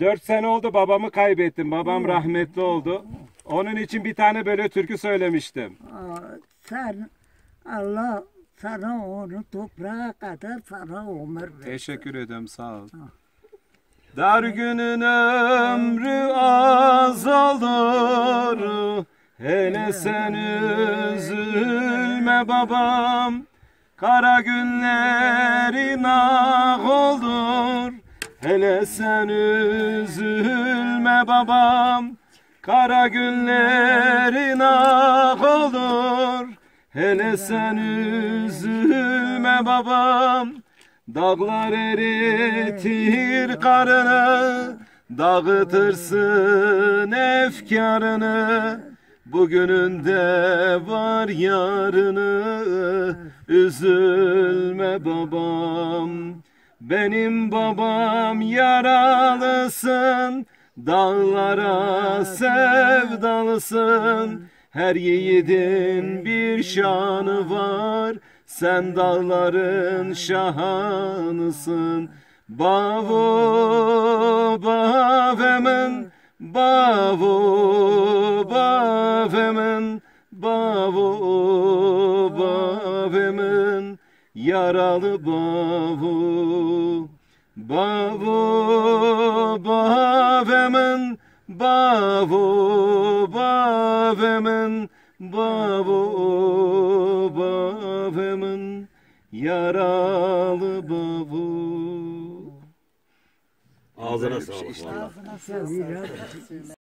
Dört sene oldu babamı kaybettim. Babam rahmetli oldu. Onun için bir tane böyle türkü söylemiştim. Aa, Sen Allah sana onu toprağa kadar sana ömür ver. Teşekkür ederim sağ ol. Dar günün ömrü az olur. Hele sen üzülme babam. Kara günlerin ah olur. Hele sen üzülme babam. Kara günlerin ah olur. Hele sen üzülme babam. Dağlar eritir karını, dağıtırsın efkarını. Bugünün de var yarını, üzülme babam. Benim babam yaralısın, dağlara sevdalısın. Her yiğidin bir şanı var, sen dağların şahanısın. Bavu bavemin, bavu bavemin, bavu bavemin, yaralı bavu. Bavu bavemin, bavu bavemin, bavu bavemin, yaralı bavu. Ağzına sağlık. Ağzına sağlık.